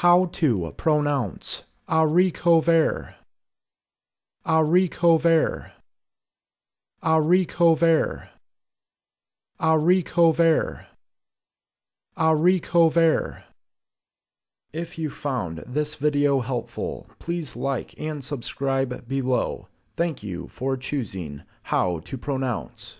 How to pronounce haricot verts. Aricover. haricot verts. Aricover. haricot verts. If you found this video helpful, please like and subscribe below. Thank you for choosing how to pronounce.